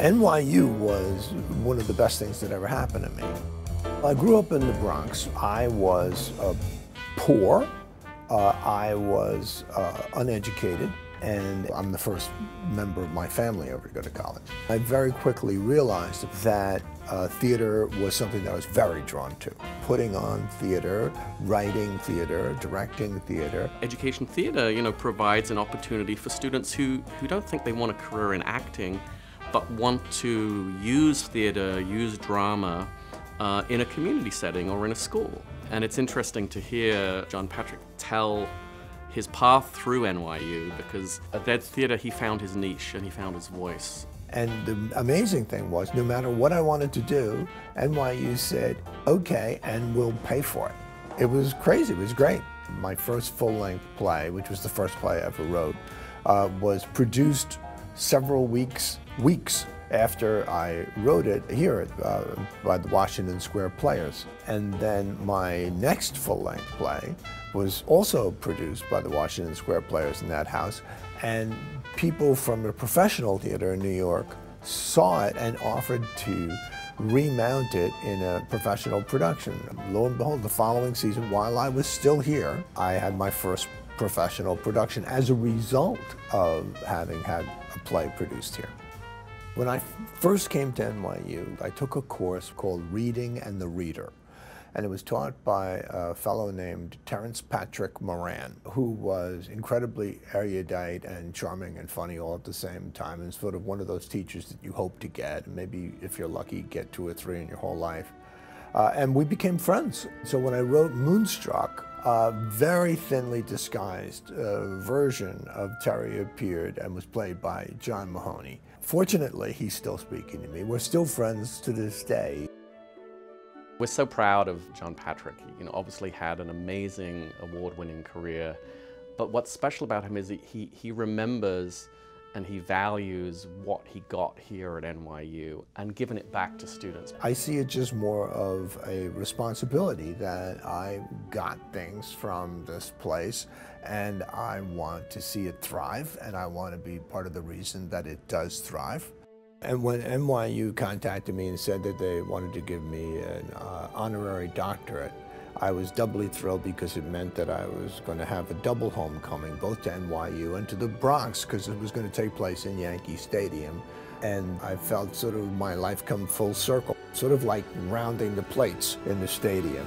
NYU was one of the best things that ever happened to me. I grew up in the Bronx. I was uh, poor. Uh, I was uh, uneducated and I'm the first member of my family ever to go to college. I very quickly realized that uh, theater was something that I was very drawn to. Putting on theater, writing theater, directing theater. Education theater, you know, provides an opportunity for students who, who don't think they want a career in acting, but want to use theater, use drama uh, in a community setting or in a school. And it's interesting to hear John Patrick tell his path through NYU because at that theater he found his niche and he found his voice. And the amazing thing was, no matter what I wanted to do, NYU said, okay, and we'll pay for it. It was crazy, it was great. My first full-length play, which was the first play I ever wrote, uh, was produced several weeks, weeks after I wrote it here uh, by the Washington Square Players. And then my next full-length play was also produced by the Washington Square Players in that house. And people from the professional theater in New York saw it and offered to remount it in a professional production. Lo and behold, the following season, while I was still here, I had my first professional production as a result of having had a play produced here. When I first came to NYU, I took a course called Reading and the Reader. And it was taught by a fellow named Terence Patrick Moran, who was incredibly erudite and charming and funny all at the same time, and sort of one of those teachers that you hope to get, and maybe if you're lucky, get two or three in your whole life. Uh, and we became friends. So when I wrote Moonstruck, a very thinly disguised uh, version of Terry appeared and was played by John Mahoney. Fortunately, he's still speaking to me. We're still friends to this day. We're so proud of John Patrick. He you know, obviously had an amazing award-winning career, but what's special about him is he, he remembers and he values what he got here at NYU and giving it back to students. I see it just more of a responsibility that I got things from this place and I want to see it thrive and I want to be part of the reason that it does thrive. And when NYU contacted me and said that they wanted to give me an uh, honorary doctorate, I was doubly thrilled because it meant that I was going to have a double homecoming, both to NYU and to the Bronx, because it was going to take place in Yankee Stadium. And I felt sort of my life come full circle, sort of like rounding the plates in the stadium.